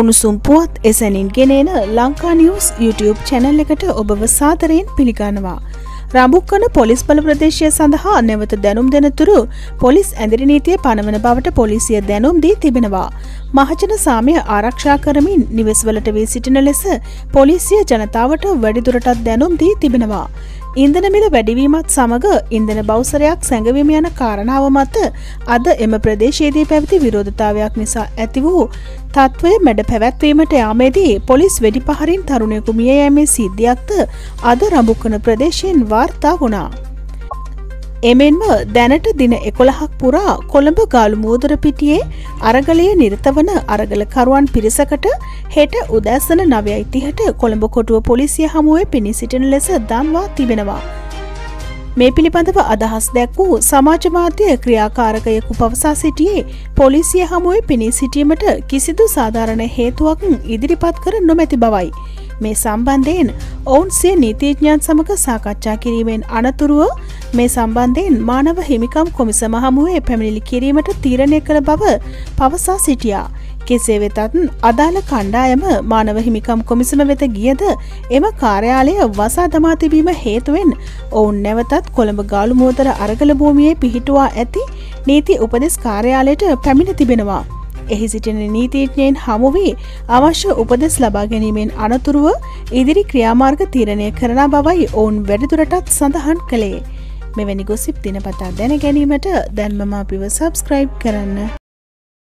උණුසුම් පුවත් එසැනින් ගෙනන ලංකා නිියස් YouTube චැනල් එකට ඔබව සාතරයෙන් පිළිගනවා. රඹුක්කන පොලිස් බල ප්‍රදේශය සඳහා නැවත දැනුම් දෙනතුරු පොලිස් ඇදිරි නීතිය පනවන බවට පොලිසිය දැනුම් දී තිබෙනවා. මහජන සාමය ආරක්ෂා කරමින් නිවෙස්වලට වී සිටින ලෙස පොලිසිය ජනතාවට වැඩිදුරටත් දැනුම් දී තිබෙනවා. ඉන්දනමිල වැඩිවීමත් සමඟ ඉන්දන බෞසරයක් සැඟවීම යන කාරණාව මත අද එම ප්‍රදේශයේදී පැවති විරෝධතාවයක් නිසා ඇති වූ තත්ත්වය මැඩ පැවැත්වීමට යාමේදී පොලිස් වෙඩි පහරින් තරුණයකු මිය යෑමේ සිද්ධියක්ද අද රඹුක්කන ප්‍රදේශයෙන් වාර්තා වුණා. එමෙන්ම දැනට දින එකොළහක් පුරා කොළඹ ගාලු මූදුර පිටියේ අරගලය නිර්තවන අරගලකරුවන් පිරිසකට හෙට උදැස්සන නවයයි තිහට කොළඹ කොටුව පොලිසිය හමුවේ පිණි සිටින ලෙස දන්වා තිබෙනවා. මේ පිළිබඳව අදහස් දැක් වූ සමාජමාධ්‍ය ක්‍රියාකාරකයකු පවසා සිටියේ පොලිසිය හමුවේ පිණී සිටීමට කිසිදු සාධාරණ හේතුවක් ඉදිරිපත් කර නොමැති බවයි. මේ සම්බන්ධයෙන් ඔවුන් සිය නීතිඥයන් සමඟ සාකච්ඡා කිරීමෙන් අනතුරුව මේ සම්බන්ධයෙන් මානව හිමිකම් කොමිසම හමුවේ පැමිණිලි කිරීමට තීරණය කළ බව පවසා සිටියා. කෙසේ වෙතත් අදාළ කණ්ඩායම මානව හිමිකම් කොමිසම වෙත ගියද එම කාර්යාලය වසා දමා තිබීම හේතුවෙන් ඔවුන් නැවතත් කොළඹ ගාලු මෝදර අරගල භූමියයේ පිහිටුවා ඇති නීති උපදෙස් කාර්යාලයට පැමිණ තිබෙනවා. එහි සිටින නීතිඥයෙන් හමුවී අවශ්‍ය උපදෙස් ලබා ගැනීමෙන් අනතුරුව ඉදිරි ක්‍රියාමාර්ග තීරණය කරන බවයි ඔවුන් වැඩිදුරටත් සඳහන් කළේ. මෙවැනි ගොසිප් දිනපතා දැන ගැනීමට දැන්මම අපිව සබස්ක්‍රයිබ් කරන්න.